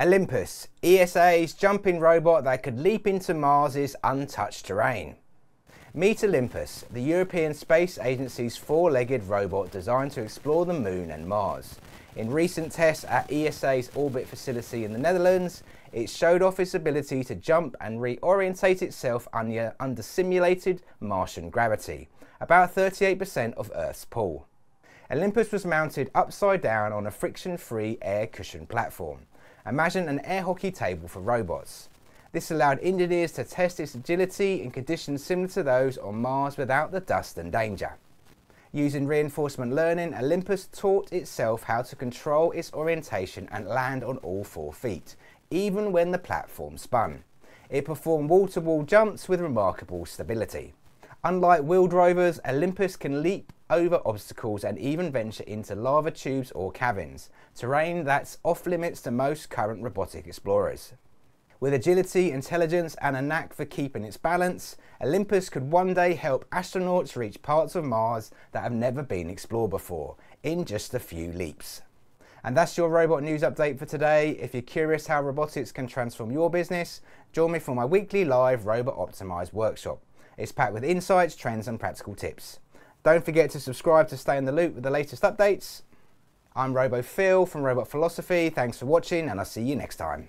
Olympus, ESA's jumping robot that could leap into Mars's untouched terrain. Meet Olympus, the European Space Agency's four-legged robot designed to explore the Moon and Mars. In recent tests at ESA's orbit facility in the Netherlands, it showed off its ability to jump and reorientate itself under, under simulated Martian gravity, about 38% of Earth's pull. Olympus was mounted upside down on a friction-free air cushion platform. Imagine an air hockey table for robots. This allowed engineers to test its agility in conditions similar to those on Mars without the dust and danger. Using reinforcement learning, Olympus taught itself how to control its orientation and land on all four feet, even when the platform spun. It performed wall-to-wall -wall jumps with remarkable stability. Unlike wheeled rovers, Olympus can leap over obstacles and even venture into lava tubes or caverns, terrain that's off limits to most current robotic explorers. With agility, intelligence and a knack for keeping its balance, Olympus could one day help astronauts reach parts of Mars that have never been explored before, in just a few leaps. And that's your robot news update for today. If you're curious how robotics can transform your business, join me for my weekly live Robot Optimized workshop. It's packed with insights, trends and practical tips. Don't forget to subscribe to stay in the loop with the latest updates. I'm Robo Phil from Robot Philosophy. Thanks for watching and I'll see you next time.